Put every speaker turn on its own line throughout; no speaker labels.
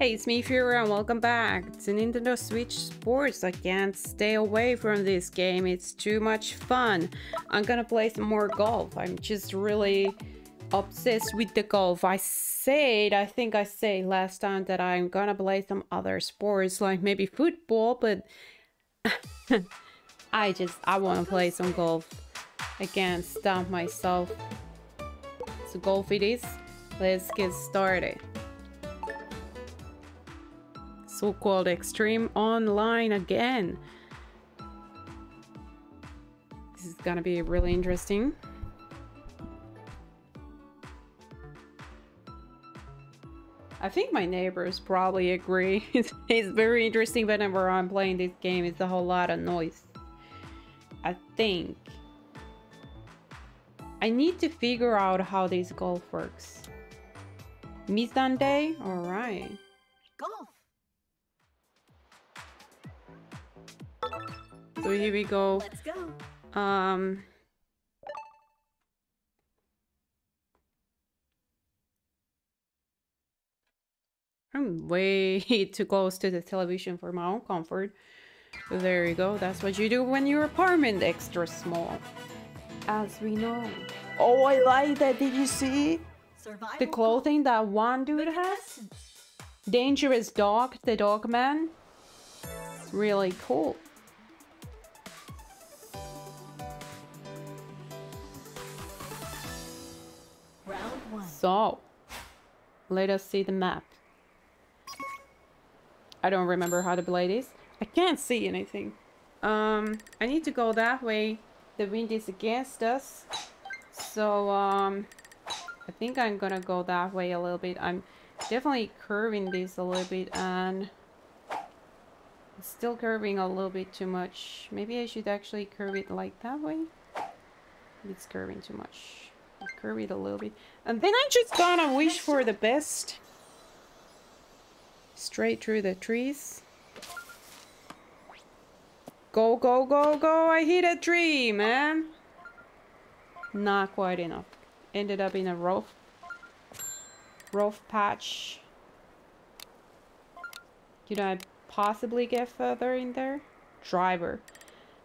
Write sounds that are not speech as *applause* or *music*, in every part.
Hey, it's me, Fuuriah, and welcome back to Nintendo Switch Sports. I can't stay away from this game. It's too much fun. I'm gonna play some more golf. I'm just really obsessed with the golf. I said, I think I said last time that I'm gonna play some other sports, like maybe football, but *laughs* I just, I wanna play some golf. I can't stop myself. So golf it is. Let's get started so-called extreme online again. This is gonna be really interesting. I think my neighbors probably agree. *laughs* it's, very interesting whenever I'm playing this game. It's a whole lot of noise. I think. I need to figure out how this golf works. Mizande? Alright. So here we go. Let's go. Um. I'm way *laughs* too close to the television for my own comfort. So there you go. That's what you do when your apartment extra small. As we know. Oh, I like that. Did you see? Survival the clothing that one dude has? Dangerous dog, the dog man. Really cool. So, let us see the map. I don't remember how to play this. I can't see anything. Um, I need to go that way. The wind is against us. So, um, I think I'm gonna go that way a little bit. I'm definitely curving this a little bit and still curving a little bit too much. Maybe I should actually curve it like that way. It's curving too much curve a little bit. And then I'm just gonna wish for the best. Straight through the trees. Go, go, go, go! I hit a tree, man! Not quite enough. Ended up in a rough, rough patch. Could I possibly get further in there? Driver.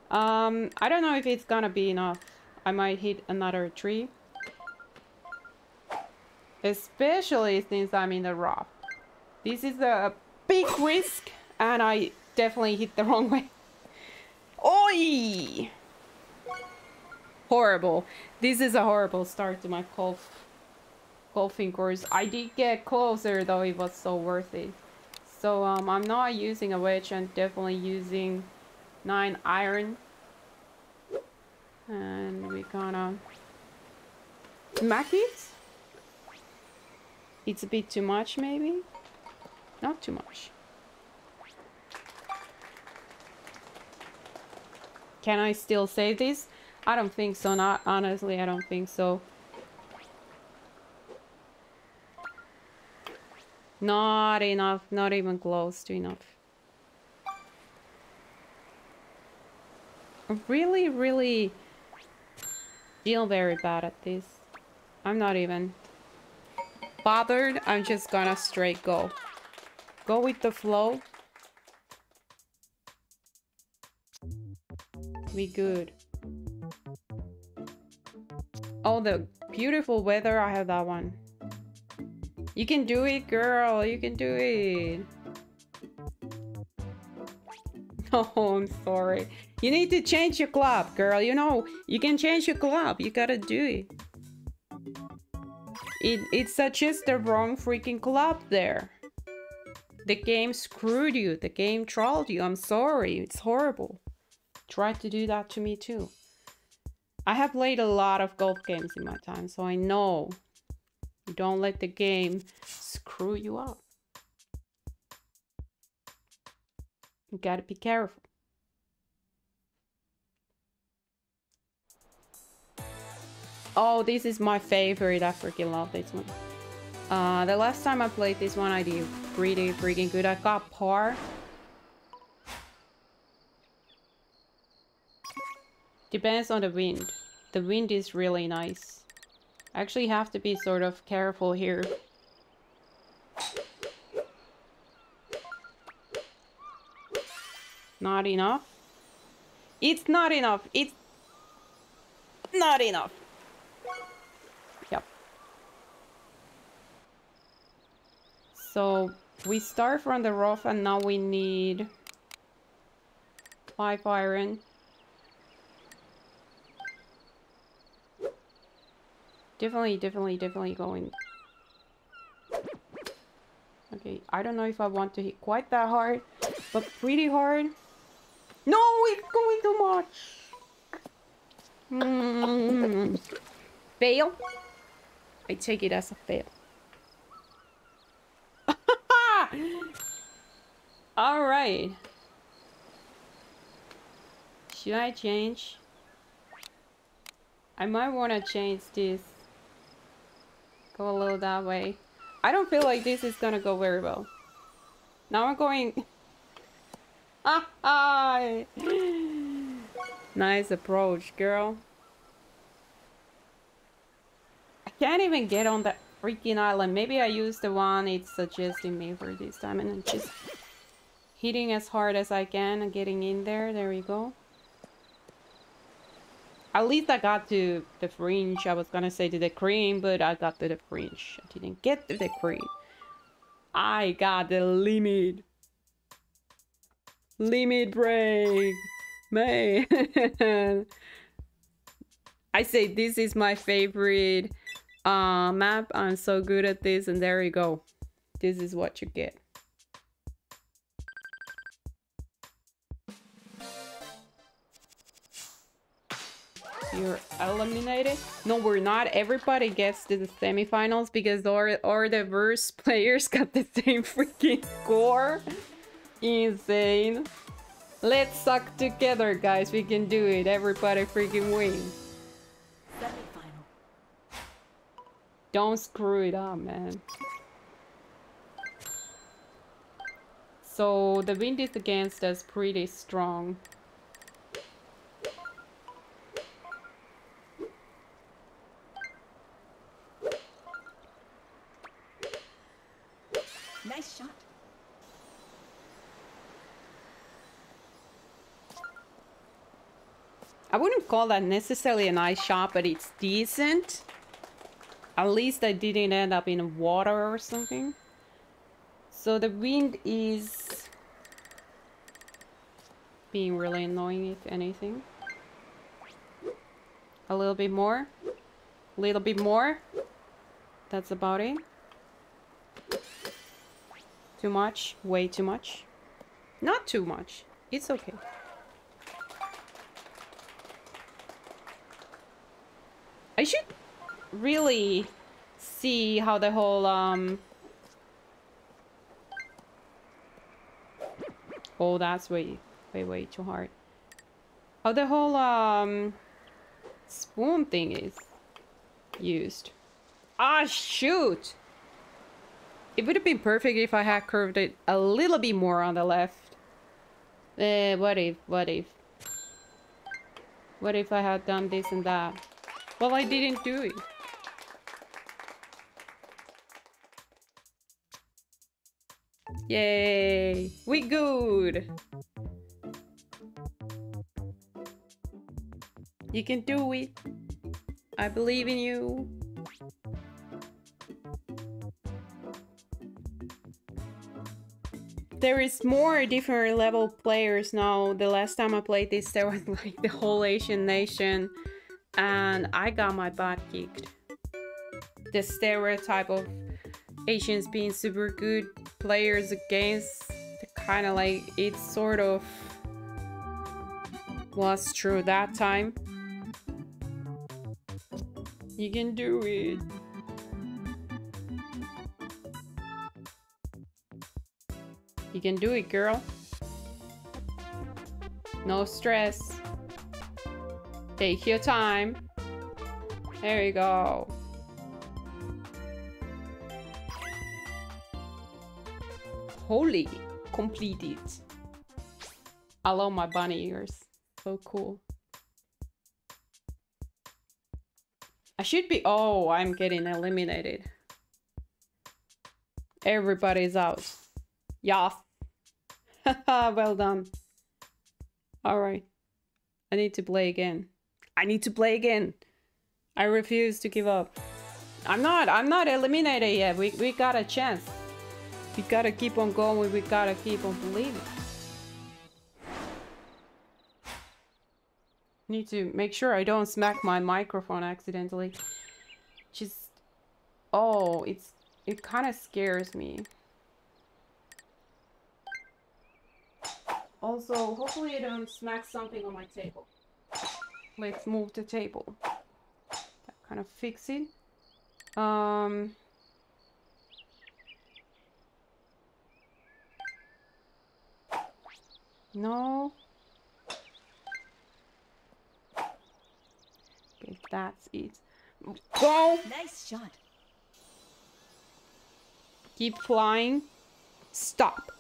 Um, I don't know if it's gonna be enough. I might hit another tree. Especially since I'm in the rough. This is a big risk and I definitely hit the *laughs* wrong way. Oi! Horrible. This is a horrible start to my golf golfing course. I did get closer though it was so worth it. So um, I'm not using a wedge, I'm definitely using 9 iron. And we gonna smack it. It's a bit too much, maybe? Not too much. Can I still save this? I don't think so. Not honestly, I don't think so. Not enough. Not even close to enough. I really, really feel very bad at this. I'm not even bothered, I'm just gonna straight go. Go with the flow. We good. Oh, the beautiful weather, I have that one. You can do it, girl. You can do it. *laughs* Oh, I'm sorry. You need to change your club, girl. You know, you can change your club. You gotta do it. It, it suggests the wrong freaking club there. The game screwed you. The game trolled you. I'm sorry. It's horrible. Tried to do that to me too. I have played a lot of golf games in my time, so I know. Don't let the game screw you up. You gotta be careful. Oh, this is my favorite. I freaking love this one. Uh, the last time I played this one, I did pretty freaking good. I got par. Depends on the wind. The wind is really nice. I actually have to be sort of careful here. Not enough. It's not enough. It's not enough. So we start from the rough and now we need five iron. Definitely, definitely, definitely going. Okay, I don't know if I want to hit quite that hard, but pretty hard. No, it's going too much. Mm. Fail? I take it as a fail. Alright. Should I change? I might want to change this. Go a little that way. I don't feel like this is gonna go very well. Now I'm going... *laughs* Ah, *gasps* nice approach, girl. I can't even get on that freaking island. Maybe I use the one it's suggesting me for this time and I'm just hitting as hard as I can and getting in there. There we go. At least I got to the fringe. I was gonna say to the cream, but I got to the fringe. I didn't get to the cream. I got the limit. Limit break. Man. *laughs* I say this is my favorite uh, map. I'm so good at this and there you go. This is what you get. You're eliminated? No, we're not. Everybody gets to the semifinals because all, all the worst players got the same freaking score. Insane. Let's suck together, guys. We can do it. Everybody freaking wins. Don't screw it up, man. So the wind is against us pretty strong.
Nice shot.
I wouldn't call that necessarily a nice shot, but it's decent. At least I didn't end up in water or something. So the wind is being really annoying, if anything. A little bit more. A little bit more. That's about it. Too much. Way too much. Not too much. It's okay. I should really see how the whole um oh that's way way way too hard. How the whole um spoon thing is used. Ah shoot! It would have been perfect if I had curved it a little bit more on the left. Eh what if what if? What if I had done this and that well I didn't do it Yay! We good! You can do it! I believe in you! There is more different level players now. The last time I played this, there was like the whole Asian nation and I got my butt kicked. The stereotype of Asians being super good players against kind of like it sort of was true that time. You can do it. You can do it, girl. No stress. Take your time. There you go. Holy, completed. I love my bunny ears. So cool. I should be- oh, I'm getting eliminated. Everybody's out. Yeah. *laughs* well done. Alright. I need to play again. I need to play again. I refuse to give up. I'm not, I'm not eliminated yet. We, we got a chance. We gotta keep on going. We gotta keep on believing. Need to make sure I don't smack my microphone accidentally. Just, oh, it's, it kind of scares me. Also, hopefully I don't smack something on my table. Let's move the table. That kind of fix it. Um... No. Okay, that's it. Go!
Nice shot.
Keep flying. Stop.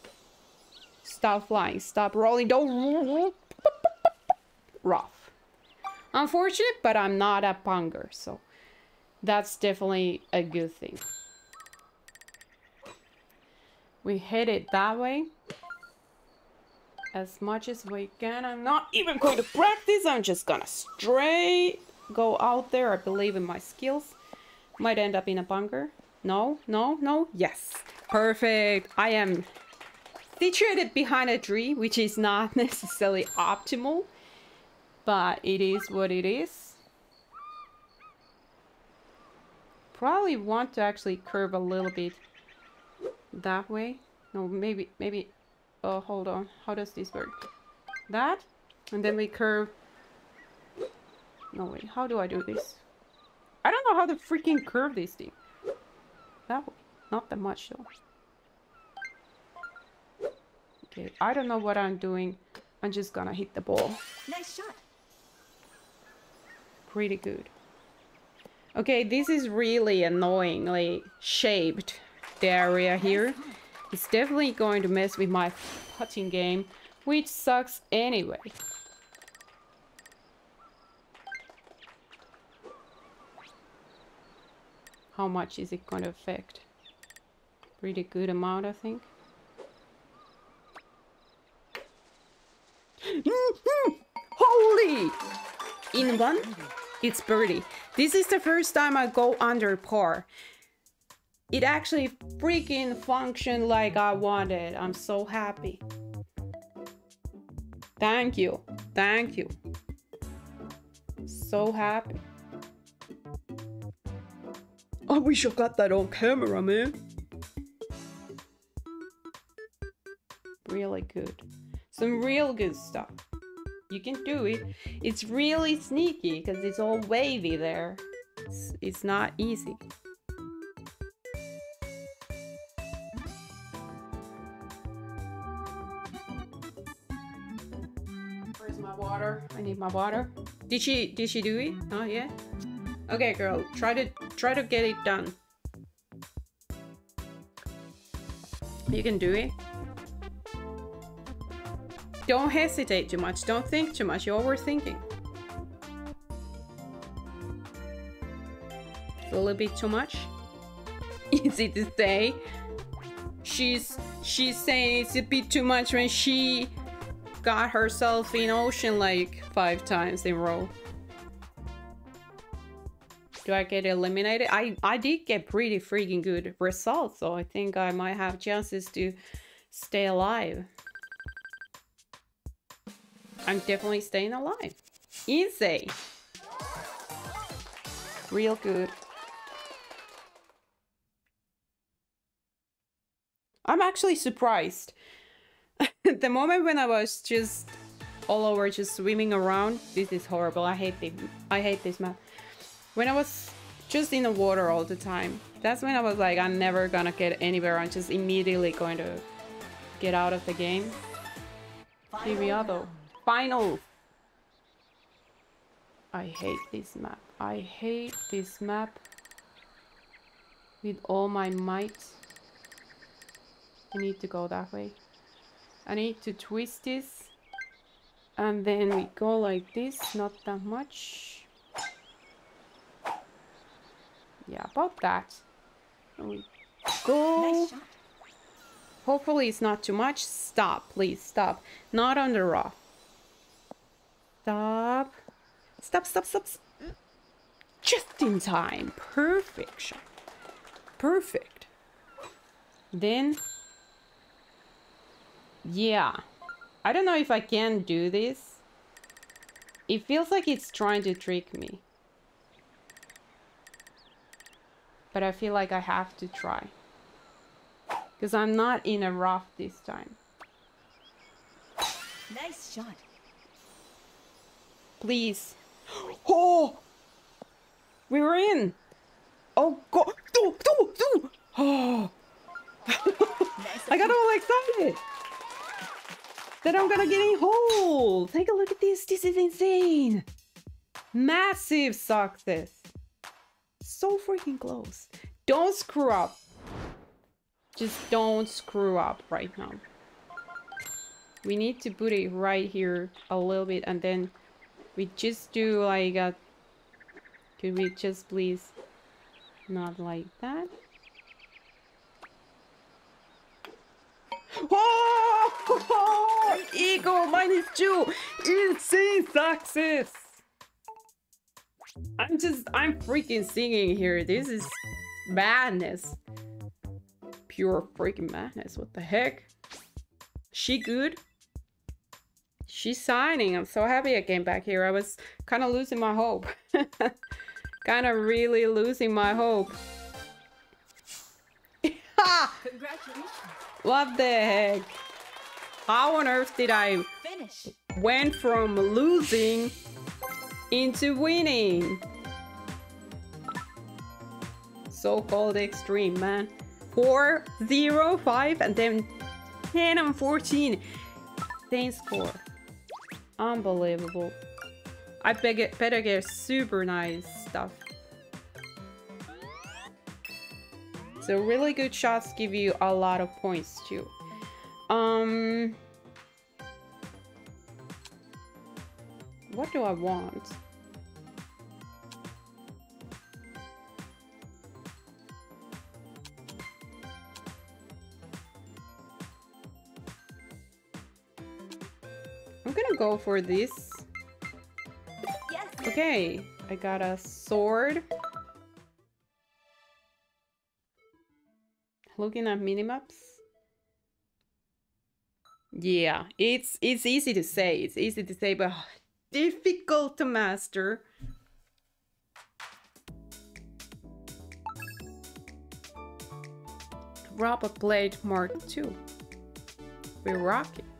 Stop flying. Stop rolling. Don't. Rough. Unfortunate, but I'm not a punger, so that's definitely a good thing. We hit it that way as much as we can. I'm not even going to practice. I'm just gonna straight go out there. I believe in my skills. Might end up in a bunker. No, no, no. Yes. Perfect. I am situated behind a tree, which is not *laughs* necessarily optimal, but it is what it is. Probably want to actually curve a little bit that way. No, maybe, maybe, oh, hold on. How does this work? That, and then we curve. No, wait, how do I do this? I don't know how to freaking curve this thing. That way. Not that much though. Okay, I don't know what I'm doing. I'm just gonna hit the ball.
Nice shot.
Pretty good. Okay, this is really annoyingly shaped, the area here. It's definitely going to mess with my putting game, which sucks anyway. How much is it going to affect? Pretty good amount, I think. *laughs* Holy! In one, it's birdie. This is the first time I go under par. It actually freaking functioned like I wanted. I'm so happy. Thank you. Thank you. So happy. I wish I got that on camera, man. Really good. Some real good stuff. You can do it. It's really sneaky because it's all wavy there. It's, it's not easy. Where's my water? I need my water. Did she did she do it? Oh yeah. Okay, girl. Try to try to get it done. You can do it. Don't hesitate too much. Don't think too much. You're overthinking. a little bit too much. *laughs* Easy to say. She's she's saying it's a bit too much when she got herself in Ocean like five times in a row. Do I get eliminated? I, I did get pretty freaking good results, so I think I might have chances to stay alive. I'm definitely staying alive. Easy. Real good. I'm actually surprised. *laughs* the moment when I was just all over just swimming around, this is horrible. I hate this. I hate this map. When I was just in the water all the time, that's when I was like, I'm never gonna get anywhere. I'm just immediately going to get out of the game. Here we are though. Final! I hate this map. I hate this map with all my might. I need to go that way. I need to twist this. And then we go like this, not that much. Yeah, about that. And we go. Nice Hopefully it's not too much. Stop, please, stop. Not on the rough. Stop. Stop, stop, stop. Just in time. Perfect. Perfect. Then... Yeah. I don't know if I can do this. It feels like it's trying to trick me. But I feel like I have to try. Because I'm not in a rough this time.
Nice shot.
Please. Oh! We were in! Oh god! Do, do, do! Oh! *laughs* I got all excited! That I'm gonna get a hole! Take a look at this, this is insane! Massive success! So freaking close. Don't screw up. Just don't screw up right now. We need to put it right here a little bit and then we just do like a... Could we just please not like that? Oh! *laughs* Ego minus two! Insane success! I'm just, I'm freaking singing here. This is madness. Pure freaking madness. What the heck? She good? She's signing. I'm so happy I came back here. I was kind of losing my hope. *laughs* kind of really losing my hope.
Congratulations.
What the heck? How on earth did I
Finish.
went from losing into winning? So-called extreme, man. 4, 0, 5, and then 10 and 14. Same score. Unbelievable. I better get super nice stuff. So really good shots give you a lot of points too. Um, what do I want? Gonna go for this. Okay, I got a sword. Looking at minimaps. Yeah, it's it's easy to say. It's easy to say, but *sighs* difficult to master. Rubber Blade Mark II. We rock it.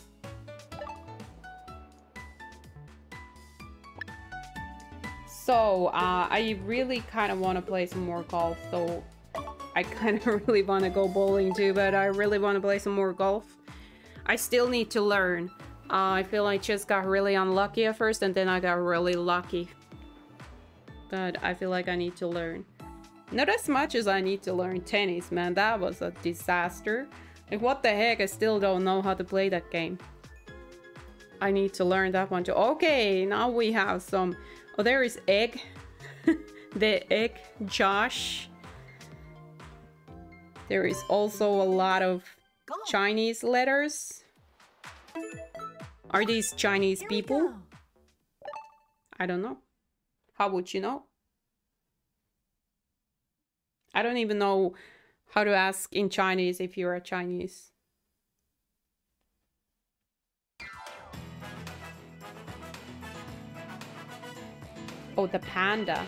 So, uh, I really kind of want to play some more golf, so I kind of *laughs* really want to go bowling too, but I really want to play some more golf. I still need to learn. Uh, I feel I just got really unlucky at first and then I got really lucky. But I feel like I need to learn. Not as much as I need to learn tennis, man. That was a disaster. Like, what the heck? I still don't know how to play that game. I need to learn that one too. Okay, now we have some... Oh, there is Egg. *laughs* the Egg Josh. There is also a lot of Chinese letters. Are these Chinese people? I don't know. How would you know? I don't even know how to ask in Chinese if you're a Chinese. Oh, the panda.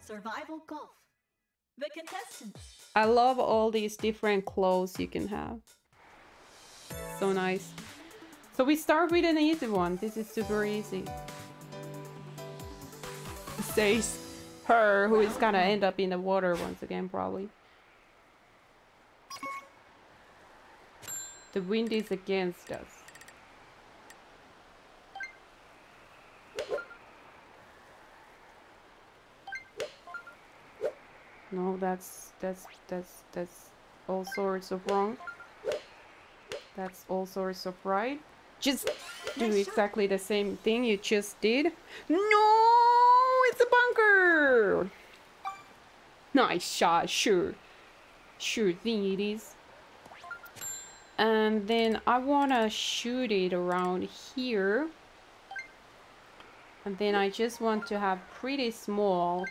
Survival golf. The contestants.
I love all these different clothes you can have. So nice. So we start with an easy one. This is super easy. Says her, who is gonna end up in the water once again, probably. The wind is against us. No, that's that's that's that's all sorts of wrong. That's all sorts of right. Just do exactly the same thing you just did. No, it's a bunker. Nice shot, sure. Sure thing it is. And then I want to shoot it around here. And then I just want to have pretty small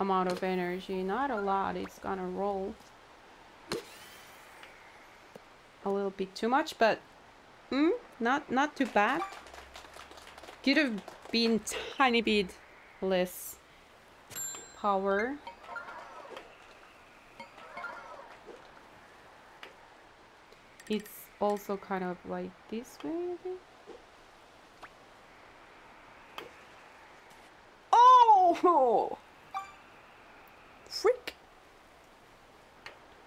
amount of energy. Not a lot, it's gonna roll. A little bit too much, but mm, not, not too bad. Could have been tiny bit less power. It's also kind of like this way, I think. Oh! *laughs* Freak!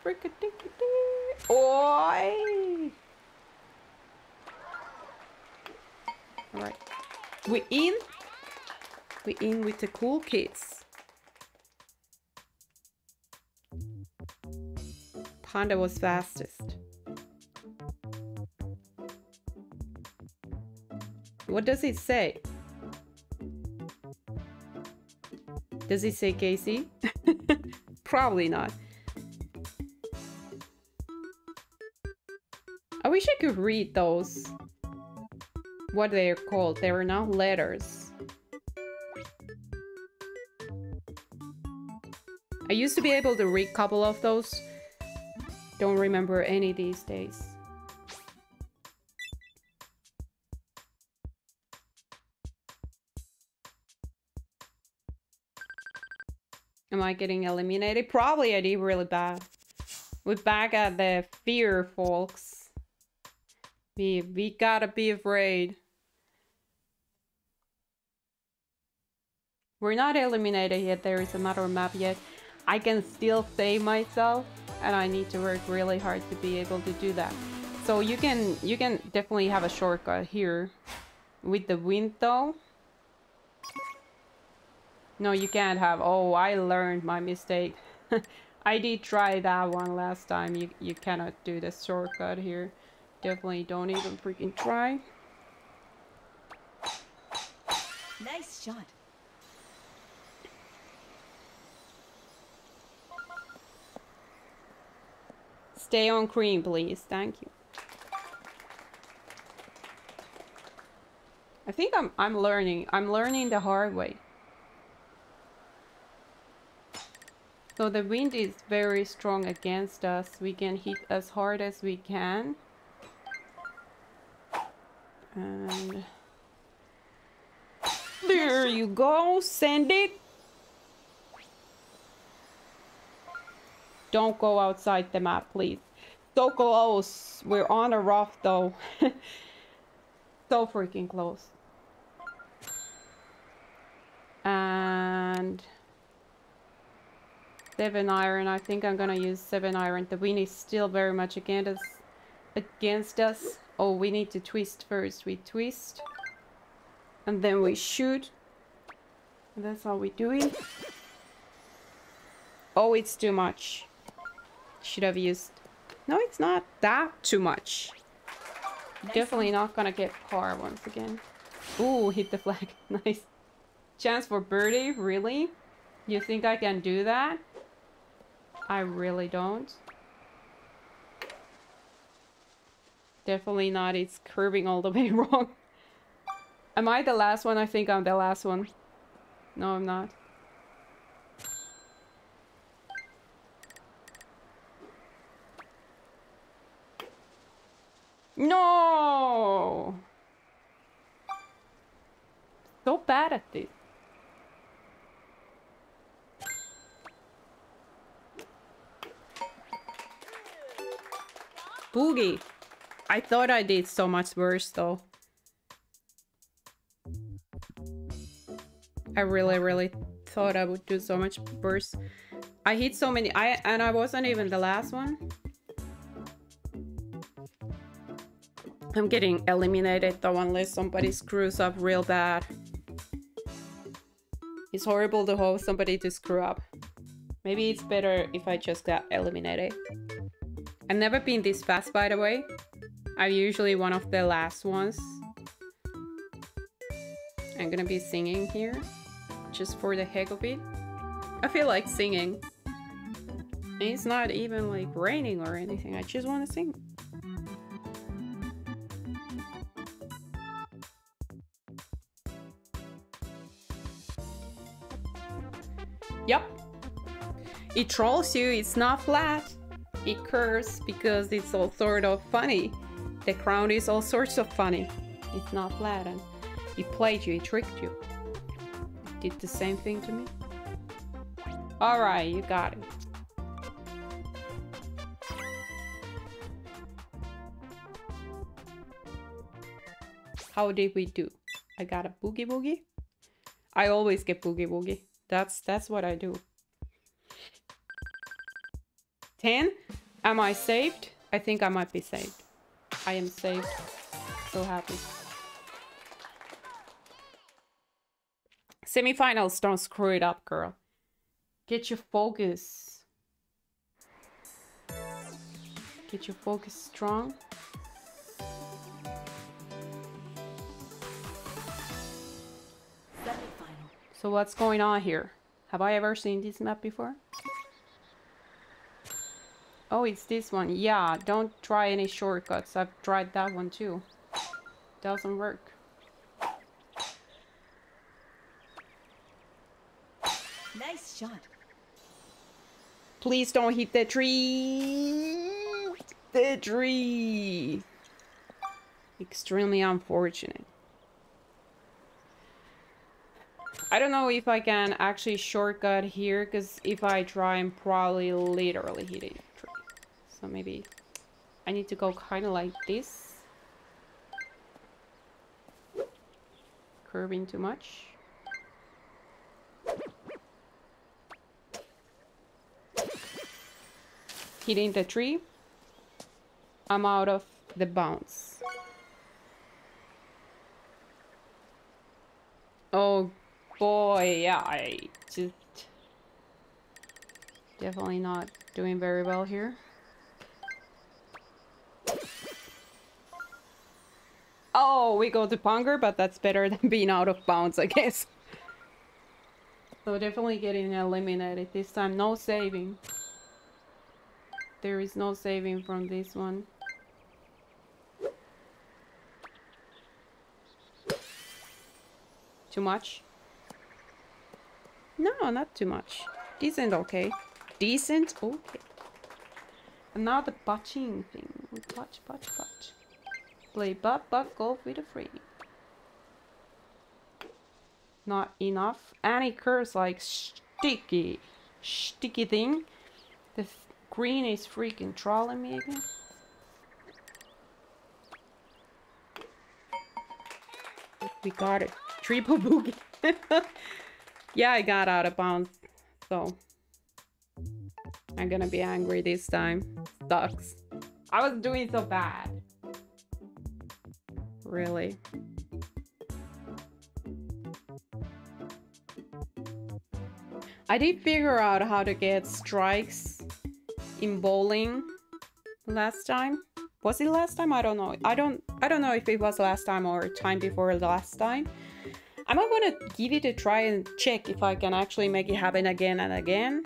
Freak a ding ding! Oi! Alright. We in? We in with the cool kids. Panda was fastest. What does it say? Does it say Casey? *laughs* Probably not. I wish I could read those. What they're called. They are not letters. I used to be able to read a couple of those. Don't remember any these days. Am I getting eliminated? Probably I did really bad. We're back at the fear, folks. We, we gotta be afraid. We're not eliminated yet, there is another map yet. I can still save myself and I need to work really hard to be able to do that. So you can you can definitely have a shortcut here. With the wind though, no, you can't have. Oh, I learned my mistake. *laughs* I did try that one last time. You, you cannot do the shortcut here. Definitely don't even freaking try.
Nice shot.
Stay on cream, please. Thank you. I think I'm I'm learning. I'm learning the hard way. So the wind is very strong against us. We can hit as hard as we can. And there you go, send it. Don't go outside the map, please. So close. We're on a rough though. *laughs* so freaking close. And seven iron. I think I'm gonna use seven iron. The wind is still very much against us. Against us. Oh, we need to twist first. We twist. And then we shoot. And that's how we do it. Oh, it's too much. Should have used... No, it's not that too much. Nice Definitely not gonna get par once again. Ooh, hit the flag. *laughs* nice. Chance for birdie? Really? You think I can do that? I really don't. Definitely not. It's curving all the way *laughs* wrong. Am I the last one? I think I'm the last one. No, I'm not. No! So bad at this. Boogie. I thought I did so much worse though. I really, really thought I would do so much worse. I hit so many, I and I wasn't even the last one. I'm getting eliminated though unless somebody screws up real bad. It's horrible to hope somebody to screw up. Maybe it's better if I just got eliminated. I've never been this fast, by the way. I'm usually one of the last ones. I'm gonna be singing here, just for the heck of it. I feel like singing. It's not even like raining or anything. I just want to sing. Yep. It trolls you, it's not flat. It curves because it's all sort of funny. The crown is all sorts of funny. It's not flat and it played you, it tricked you. It did the same thing to me. Alright, you got it. How did we do? I got a boogie boogie? I always get boogie boogie. That's that's what I do. 10? Am I saved? I think I might be saved. I am saved. So happy. Semifinals, don't screw it up, girl. Get your focus. Get your focus strong.
Semi-final.
So what's going on here? Have I ever seen this map before? Oh, it's this one. Yeah, don't try any shortcuts. I've tried that one too. Doesn't work.
Nice shot.
Please don't hit the tree. The tree. Extremely unfortunate. I don't know if I can actually shortcut here, because if I try, I'm probably literally hitting. So maybe I need to go kind of like this. Curving too much. Hitting the tree. I'm out of the bounce. Oh boy, yeah, I just definitely not doing very well here. Oh, we go to bunker, but that's better *laughs* than being out of bounds, I guess. So definitely getting eliminated this time. No saving. There is no saving from this one. Too much? No, not too much. Decent, okay. Decent, okay. And now the butching thing. We butch, butch, butch. Play butt, butt, golf with a free. Not enough. Any it curves like sticky. Sticky thing. The th green is freaking trolling me again. We got it. Triple boogie. *laughs* yeah, I got out of bounds. So I'm gonna be angry this time. Sucks. I was doing so bad. Really. I did figure out how to get strikes in bowling last time. Was it last time? I don't know. I don't I don't know if it was last time or time before last time. I might want to give it a try and check if I can actually make it happen again and again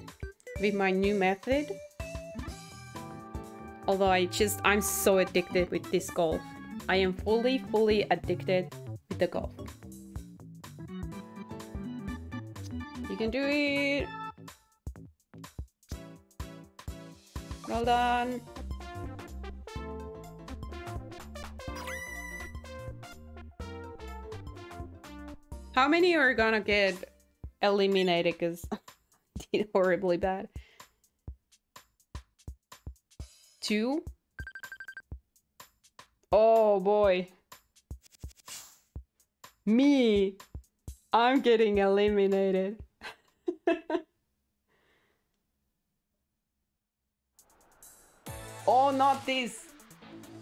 with my new method. Although I just, I'm so addicted with this golf. I am fully, fully addicted with the golf. You can do it! Well done! How many are gonna get eliminated because did *laughs* horribly bad? Two? Oh boy. Me! I'm getting eliminated. *laughs* oh, not this!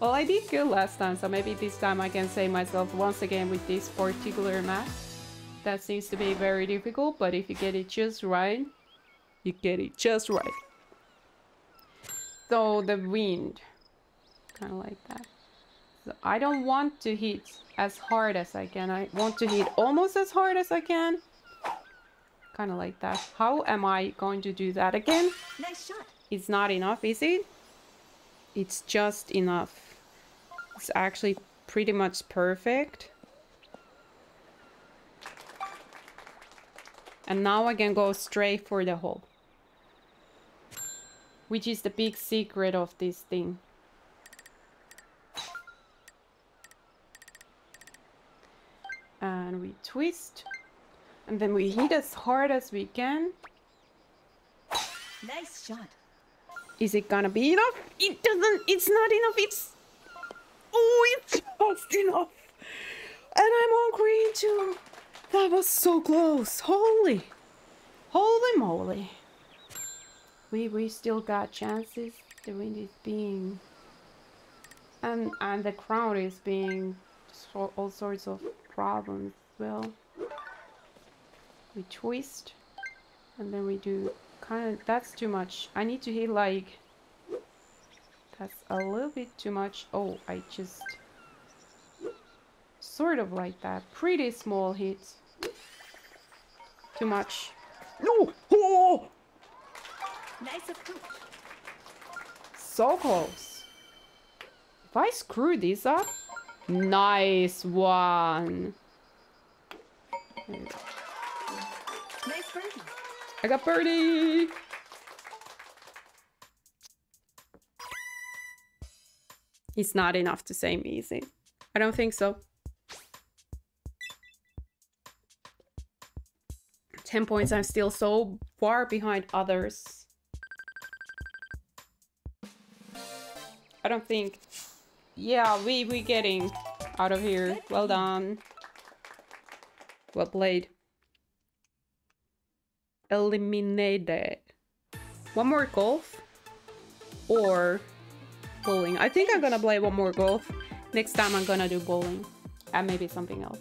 Well, I did good last time, so maybe this time I can save myself once again with this particular map. That seems to be very difficult, but if you get it just right, you get it just right. So the wind, kind of like that. So I don't want to hit as hard as I can. I want to hit almost as hard as I can. Kind of like that. How am I going to do that again?
Nice shot.
It's not enough, is it? It's just enough. It's actually pretty much perfect. And now I can go straight for the hole. Which is the big secret of this thing. And we twist. And then we hit as hard as we can.
Nice shot.
Is it gonna be enough? It doesn't, it's not enough, it's... Oh, it's just enough. And I'm on green too. That was so close. Holy. Holy moly. We, we still got chances. The wind is being... And, and the crowd is being all sorts of problems well. We twist. And then we do kind of... That's too much. I need to hit like... That's a little bit too much. Oh, I just... Sort of like that. Pretty small hits. Too much. No! Oh!
Nice approach.
So close. If I screw this up... Nice one.
Nice birdie.
I got birdie! It's not enough to say easy. I don't think so. 10 points, I'm still so far behind others. I don't think... Yeah, we we getting out of here. Well done. Well played. Eliminated. One more golf? Or bowling. I think I'm gonna play one more golf. Next time I'm gonna do bowling. And maybe something else.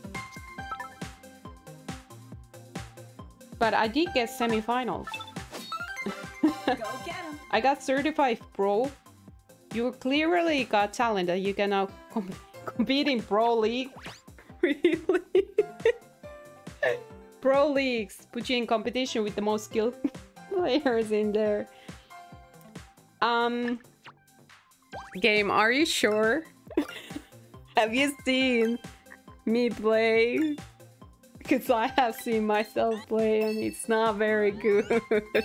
But I did get semifinals. *laughs* I got certified pro. You clearly got talent that you can now com *laughs* compete in pro league. *laughs* really? Pro leagues put you in competition with the most skilled *laughs* players in there. Um, game, are you sure? *laughs* have you seen me play? Because I have seen myself play and it's not very good. *laughs*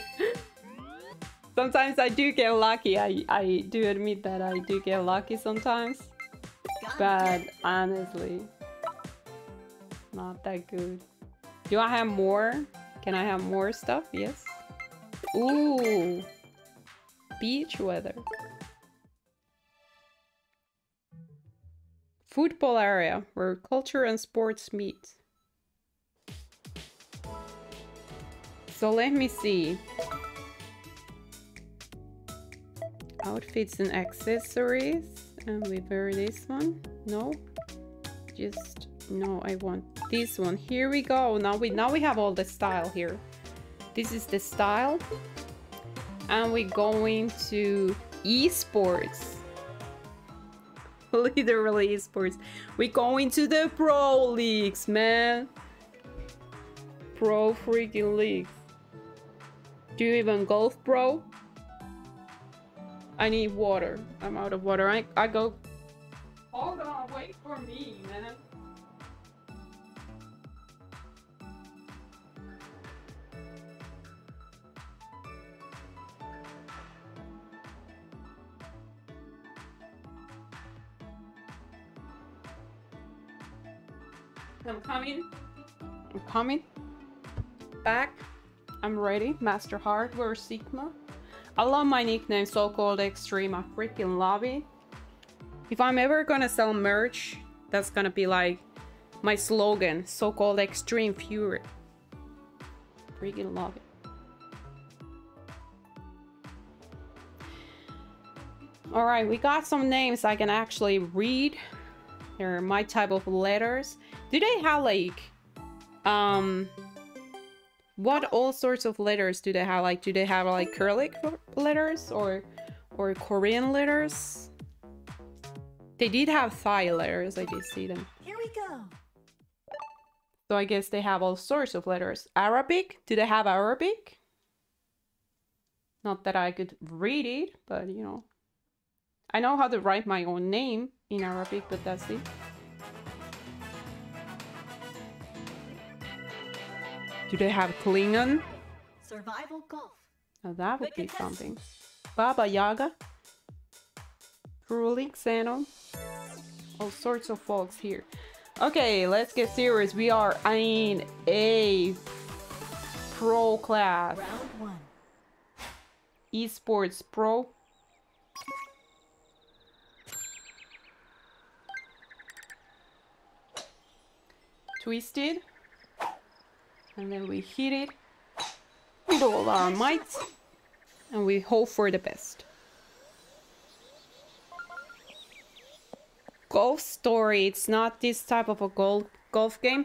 sometimes I do get lucky. I, I do admit that I do get lucky sometimes. But honestly, not that good. Do I have more? Can I have more stuff? Yes. Ooh. Beach weather. Football area where culture and sports meet. So let me see. Outfits and accessories. And we wear this one. No. Just no, I want this one. Here we go. Now we now we have all the style here. This is the style. And we're going to esports. *laughs* Literally esports. We're going to the pro leagues, man. Pro freaking leagues. Do you even golf, bro? I need water. I'm out of water. I, I go... Hold on, wait for me, man. I'm coming. I'm coming. Back. I'm ready. Master Hardware Sigma. I love my nickname, so-called Extreme. I freaking love it. If I'm ever gonna sell merch, that's gonna be like my slogan, so-called Extreme Fury. Freaking love it. Alright, we got some names I can actually read. They're my type of letters. Do they have like um what all sorts of letters do they have? Like do they have like Cyrillic letters or or Korean letters? They did have Thai letters, I did see them.
Here we go.
So I guess they have all sorts of letters. Arabic? Do they have Arabic? Not that I could read it, but you know. I know how to write my own name in Arabic, but that's it. Do they have Klingon?
Survival golf.
Now that would
Quick
be something. Baba Yaga. Truly Xenon. All sorts of folks here. Okay, let's get serious. We are in a pro class.
Round one.
Esports pro. Twisted. And then we hit it with all our might. And we hope for the best. Golf Story, it's not this type of a golf golf game.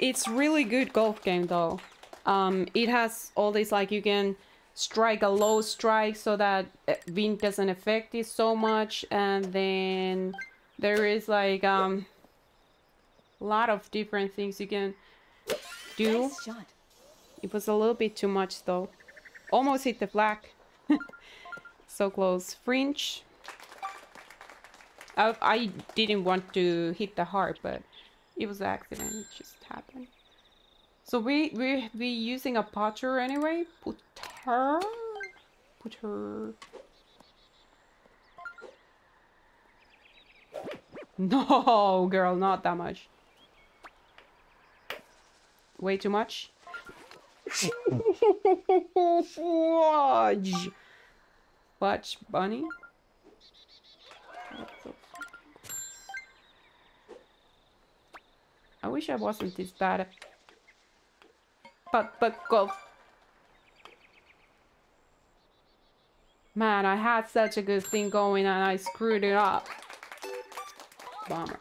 It's really good golf game though. Um, it has all this like you can strike a low strike so that uh, wind doesn't affect it so much and then there is like um a lot of different things you can do
Nice shot.
it was a little bit too much though almost hit the flag *laughs* so close fringe I, I didn't want to hit the heart but it was an accident it just happened so we we we using a putter anyway. Putter, putter. *laughs* No, girl, not that much. Way too much. Watch, watch, bunny. What the fuck? I wish I wasn't this bad at but but golf. Man, I had such a good thing going and I screwed it up. Bummer.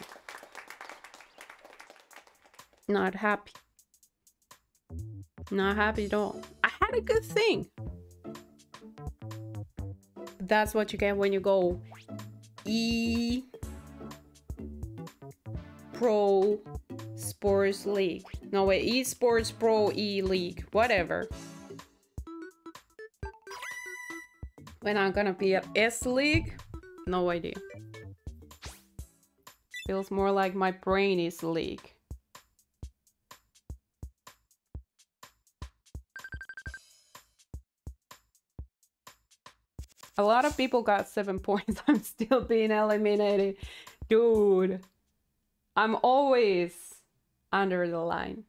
Not happy. Not happy at all. I had a good thing. That's what you get when you go E Pro Sports League. No wait, Esports Pro E League, whatever. When I'm gonna be at S League, no idea. Feels more like my brain is league. A lot of people got seven *laughs* points. I'm still being eliminated. Dude, I'm always under the line.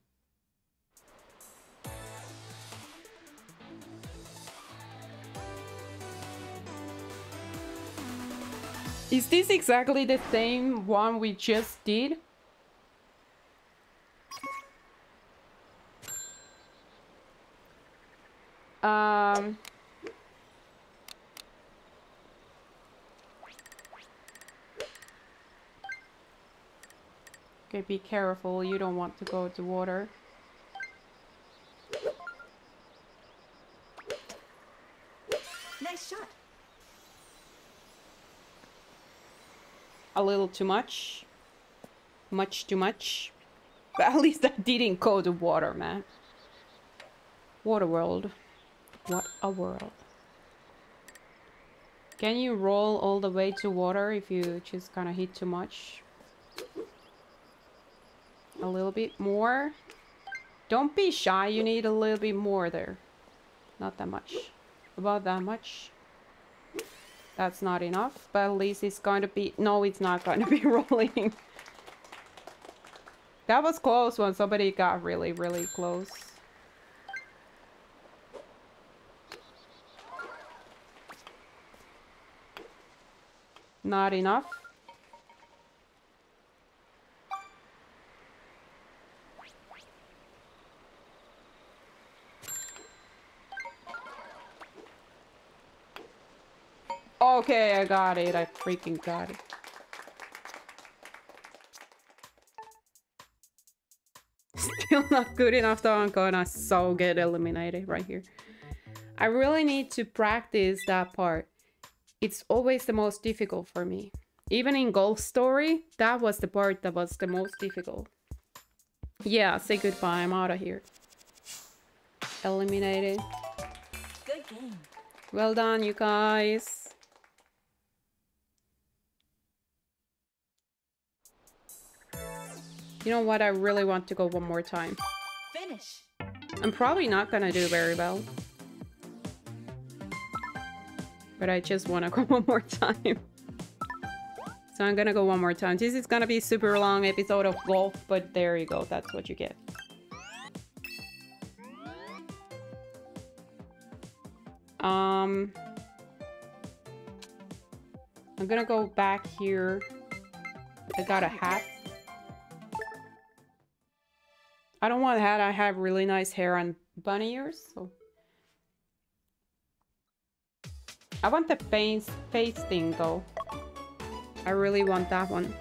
Is this exactly the same one we just did? Okay, be careful. You don't want to go to water.
Nice shot.
A little too much. Much too much. But at *laughs* least I didn't go to water, man. Water world. What a world. Can you roll all the way to water if you just kind of hit too much? A little bit more. Don't be shy, you need a little bit more there. Not that much. About that much. That's not enough, but at least it's going to be... No, it's not going to be *laughs* rolling. that was close when somebody got really, really close. Not enough. Okay, I got it. I freaking got it. Still not good enough though. I'm gonna so get eliminated right here. I really need to practice that part. It's always the most difficult for me. Even in Golf Story, that was the part that was the most difficult. Yeah, say goodbye. I'm out of here. Eliminated.
Good game.
Well done, you guys. You know what? I really want to go one more time.
Finish.
I'm probably not gonna do very well. But I just want to *laughs* go one more time. So I'm gonna go one more time. This is gonna be super long episode of golf, but there you go. That's what you get. Um, I'm gonna go back here. I got a hat. I don't want that. I have really nice hair and bunny ears, so. I want the face, face thing though. I really want that one.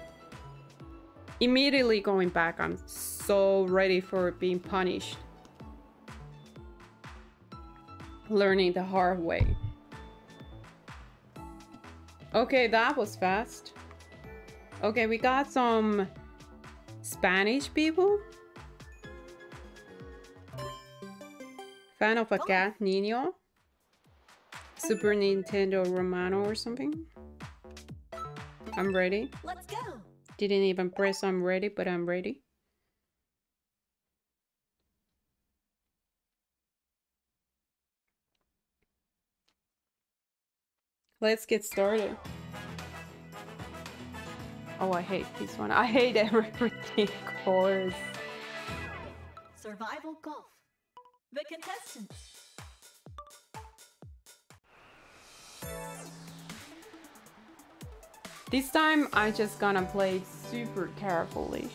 Immediately going back, I'm so ready for being punished. Learning the hard way. Okay, that was fast. Okay, we got some Spanish people. Fan of a cat, Nino. Super Nintendo Romano or something. I'm ready.
Let's go.
Didn't even press I'm ready, but I'm ready. Let's get started. Oh, I hate this one. I hate *laughs* everything, course.
Survival golf. The contestants.
This time, I just gonna play super carefully.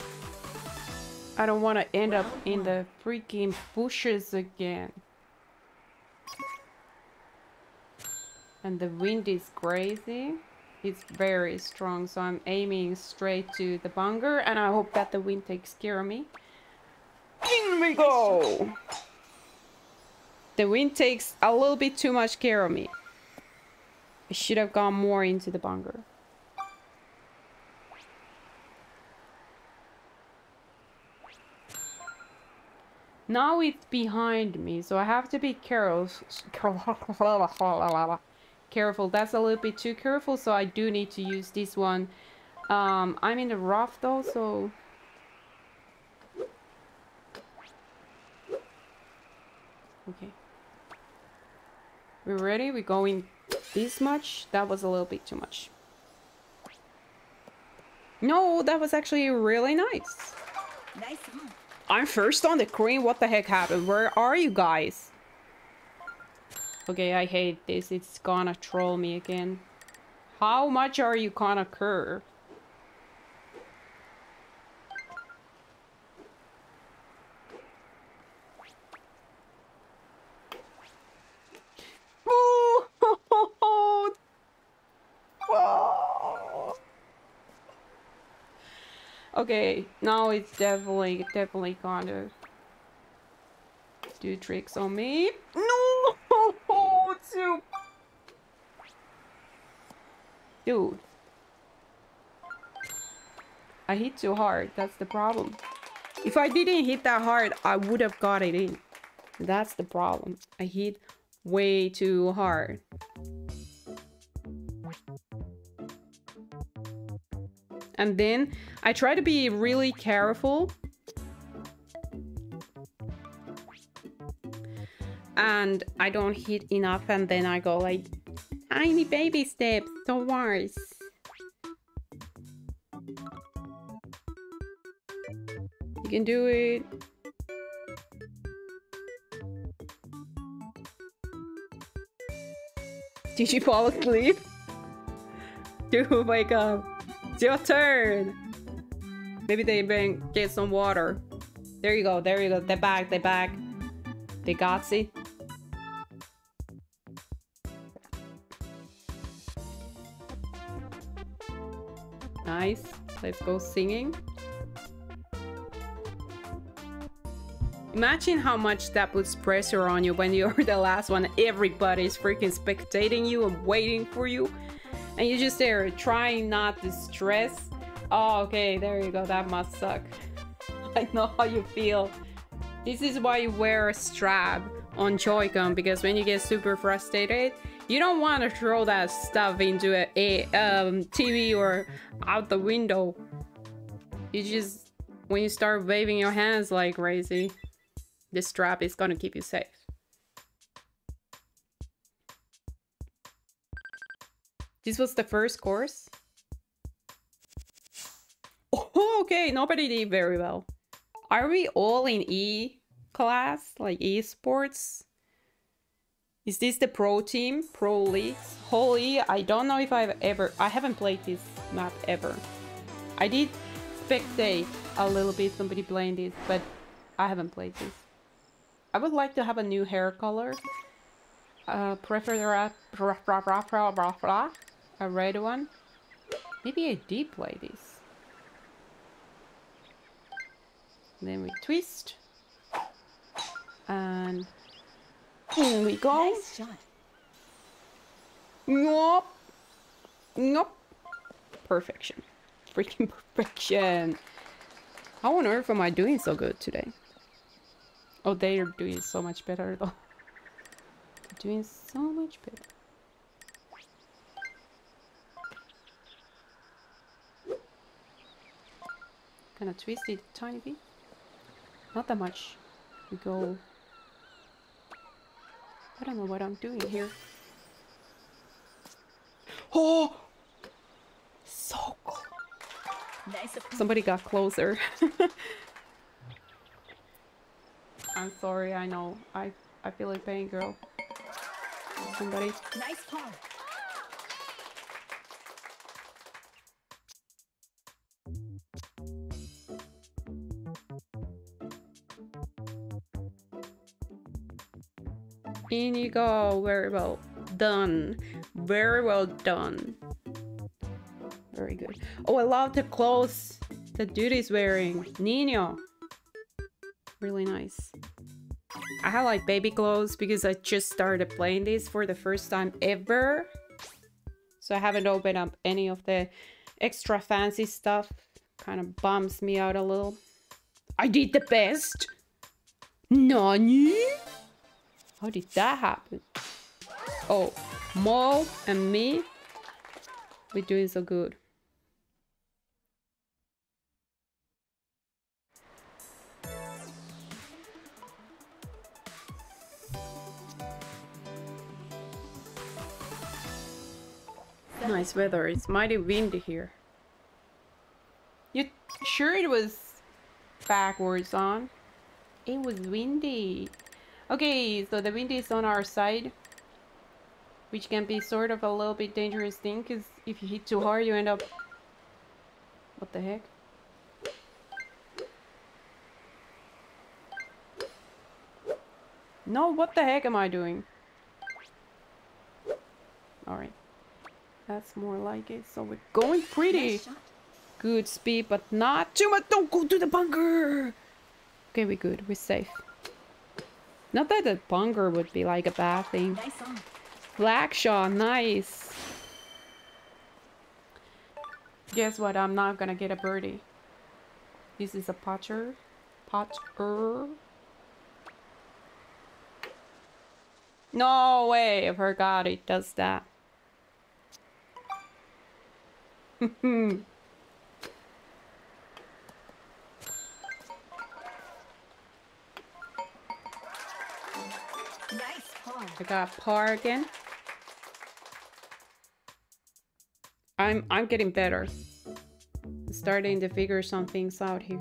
I don't want to end up in the freaking bushes again. And the wind is crazy. It's very strong, so I'm aiming straight to the bunker, and I hope that the wind takes care of me. In we go! The wind takes a little bit too much care of me. I should have gone more into the bunker. Now it's behind me, so I have to be careful. *laughs* Careful, that's a little bit too careful, so I do need to use this one. Um, I'm in the rough though, so... Okay. We're ready? We're going this much? That was a little bit too much. No, that was actually really nice.
Nice.
I'm first on the screen. What the heck happened? Where are you guys? Okay, I hate this. It's gonna troll me again. How much are you gonna curve? Okay, now it's definitely, definitely gonna do tricks on me. No! *laughs* Dude. Dude. I hit too hard, that's the problem. If I didn't hit that hard, I would have got it in. That's the problem. I hit way too hard. And then I try to be really careful. And I don't hit enough and then I go like tiny baby steps towards. You can do it. Did you fall asleep? Dude, wake up. It's your turn. Maybe they been get some water. There you go. There you go. They're back. They're back. They got it. Nice. Let's go singing. Imagine how much that puts pressure on you when you're *laughs* the last one. Everybody's freaking spectating you and waiting for you. And you're just there trying not to stress. Oh, okay, there you go. That must suck. *laughs* I know how you feel. This is why you wear a strap on Joy-Con because when you get super frustrated, You don't want to throw that stuff into a, a um, TV or out the window. You just, when you start waving your hands like crazy, this strap is gonna keep you safe. This was the first course? Oh, okay, nobody did very well. Are we all in E class, like esports? Is this the pro team, pro league? Holy, I don't know if I've ever, I haven't played this map ever. I did spectate a little bit somebody playing this, but I haven't played this. I would like to have a new hair color. Uh, prefer a red one. Maybe I did play this. then we twist. And in we go.
Nice shot.
Nope. Nope. Perfection. Freaking *laughs* perfection. How on earth am I doing so good today? Oh, they are doing so much better though. *laughs* doing so much better. Kind of twist it a tiny bit. Not that much. We go I don't know what I'm doing here. Oh! So cool.
Nice.
Somebody got closer. *laughs* I'm sorry, I know. I I feel like pain, girl. Somebody.
Nice
In you go. Very well done. Very well done. Very good. Oh, I love the clothes that dude is wearing. Nino. Really nice. I have like baby clothes because I just started playing this for the first time ever. So I haven't opened up any of the extra fancy stuff. Kind of bums me out a little. I did the best. Nani? How did that happen? Oh, Mo and me, we're doing so good. Nice weather. It's mighty windy here. You sure it was backwards on? It was windy. Okay, so the wind is on our side. Which can be sort of a little bit dangerous thing, because if you hit too hard, you end up... What the heck? No, what the heck am I doing? Alright. That's more like it. So we're going pretty good speed, but not too much. Don't go to the bunker! Okay, we're good. We're safe. Not that the bunker would be like a bad thing.
Nice.
Black nice. Guess what? I'm not gonna get a birdie. This is a potcher. Potcher. No way! I forgot it does that. *laughs*
Hmm.
I got par again. I'm I'm getting better. Starting to figure some things out here.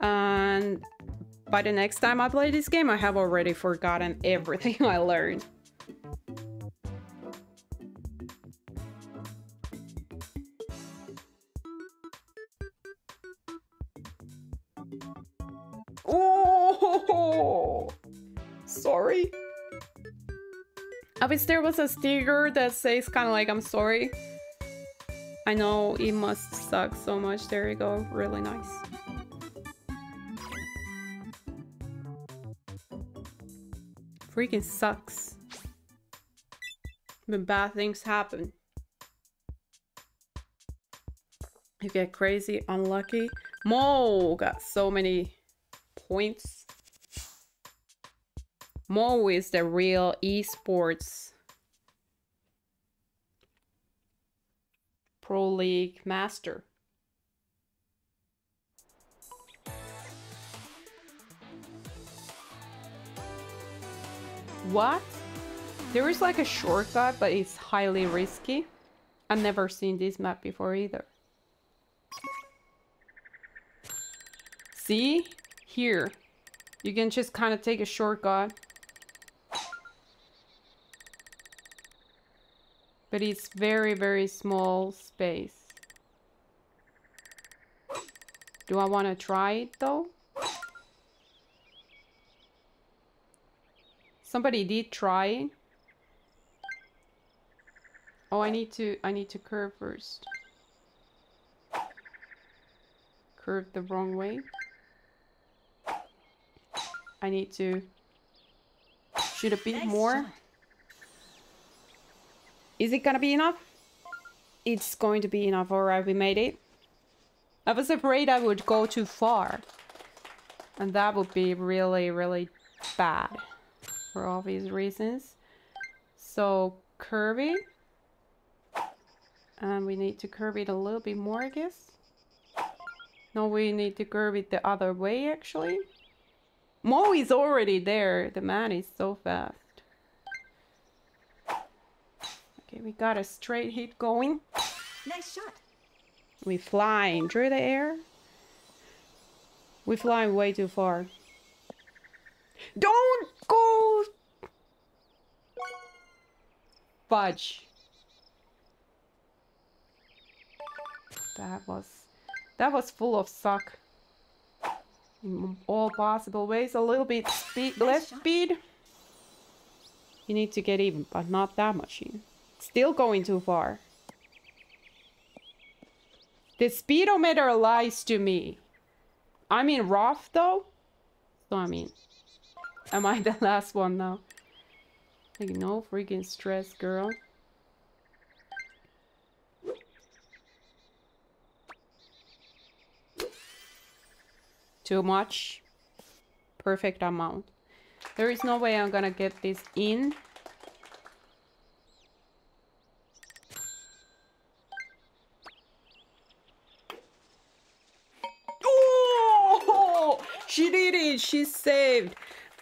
And by the next time I play this game, I have already forgotten everything *laughs* I learned. Wish there was a sticker that says kind of like I'm sorry. I know it must suck so much. There you go. Really nice. Freaking sucks. When bad things happen. You get crazy, unlucky. Mo got so many points. Mo is the real esports pro league master. What? There is like a shortcut, but it's highly risky. I've never seen this map before either. See? Here. You can just kind of take a shortcut. But it's very, very small space. Do I want to try it though? Somebody did try. Oh, I need to, I need to curve first. Curve the wrong way. I need to shoot a bit
Nice
more.
shot.
Is it gonna be enough? It's going to be enough. Alright, we made it. I was afraid I would go too far. And that would be really, really bad. For obvious reasons. So, curvy. And we need to curve it a little bit more, I guess. No, we need to curve it the other way, actually. Mo is already there. The man is so fast. Okay, we got a straight hit going.
Nice shot.
We flying through the air. We flying way too far. Don't go! Fudge. That was... That was full of suck. In all possible ways. A little bit speed, less speed. You need to get even, but not that much. Still going too far. The speedometer lies to me. I'm in rough though. So I mean, am I *laughs* the last one now? Like no freaking stress, girl. Too much. Perfect amount. There is no way I'm gonna get this in. She did it. She saved.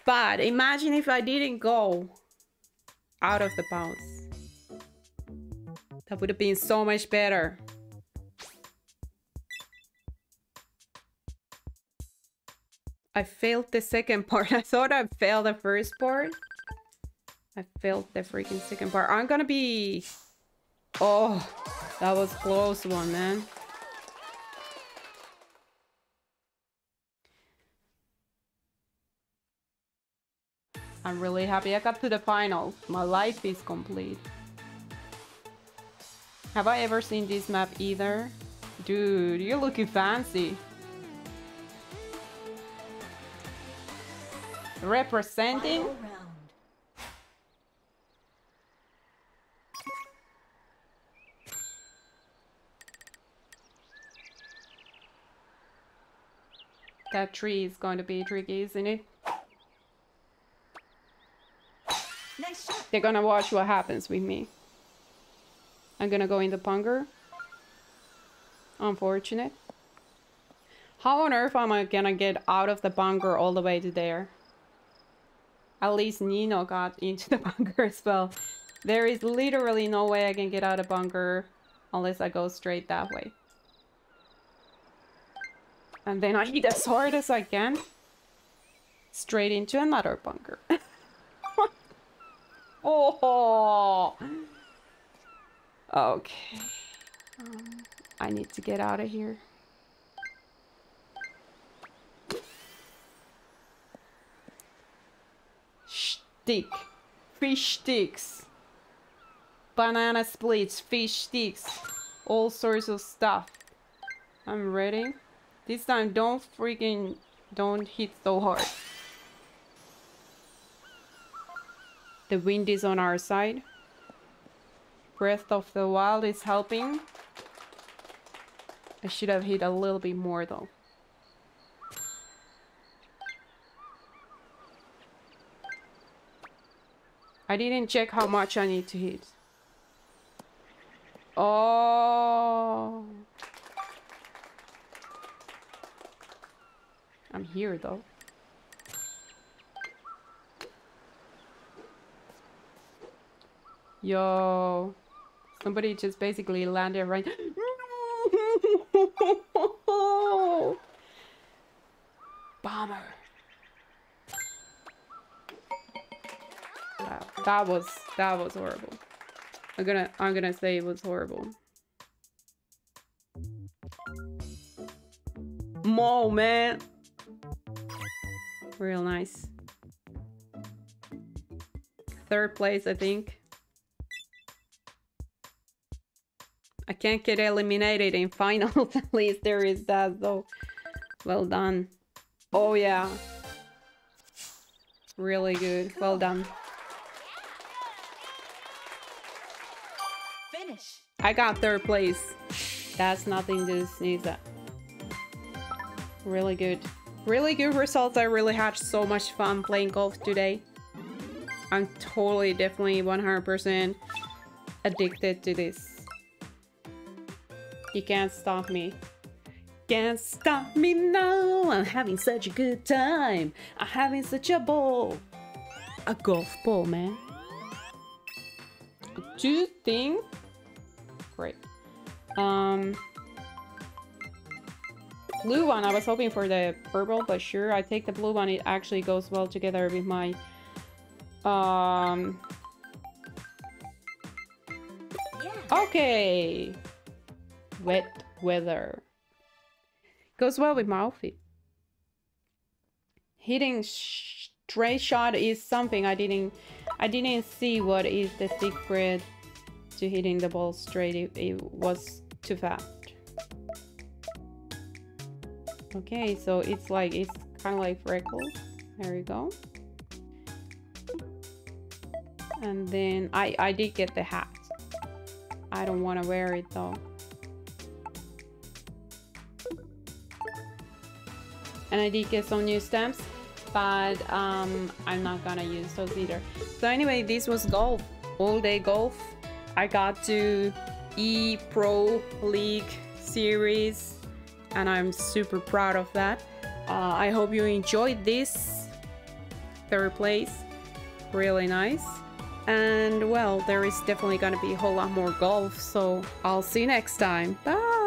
But imagine if I didn't go out of the bounds. That would have been so much better. I failed the second *laughs* part. I thought I failed the first part. I failed the freaking second part. I'm gonna be... Oh, that was close one, man. I'm really happy I got to the final. My life is complete. Have I ever seen this map either? Dude, you're looking fancy. Representing? That tree is going to be tricky, isn't it?
Nice shot.
They're gonna watch what happens with me. I'm gonna go in the bunker. Unfortunate. How on earth am I gonna get out of the bunker all the way to there? At least Nino got *laughs* into the bunker as well. There is literally no way I can get out of bunker unless I go straight that way. And then I hit as hard as I can. Straight into another bunker. *laughs* Oh. Okay. Um, I need to get out of here. Stick. Fish sticks. Banana splits. Fish sticks. All sorts of stuff. I'm ready. This time, don't freaking... Don't hit so hard. The wind is on our side. Breath of the Wild is helping. I should have hit a little bit more though. I didn't check how much I need to hit. Oh. I'm here though. Yo, somebody just basically landed right. *gasps* Bomber. Wow, that was that was horrible. I'm gonna I'm gonna say it was horrible. Mo man. Real nice. Third place, I think. Can't get eliminated in finals. *laughs* At least there is that though. Well done. Oh yeah. Really good. Well done.
Finish.
I got third place. That's nothing to sneeze at. Really good. Really good results. I really had so much fun playing golf today. I'm totally, definitely 100% addicted to this. You can't stop me. Can't stop me now. I'm having such a good time. I'm having such a ball. A golf ball, man. Two things. Great. Um, blue one. I was hoping for the purple, but sure, I take the blue one. It actually goes well together with my um. Okay. Wet weather. Goes well with my outfit. Hitting straight shot is something I didn't I didn't see what is the secret to hitting the ball straight. It, it was too fast. Okay, so it's like it's kind of like freckles. There we go. And then I I did get the hat. I don't want to wear it though. And I did get some new stamps, but um, I'm not gonna use those either. So anyway, this was golf, all day golf. I got to E Pro League series, and I'm super proud of that. Uh, I hope you enjoyed this third place, really nice. And well, there is definitely gonna be a whole lot more golf, so I'll see you next time. Bye!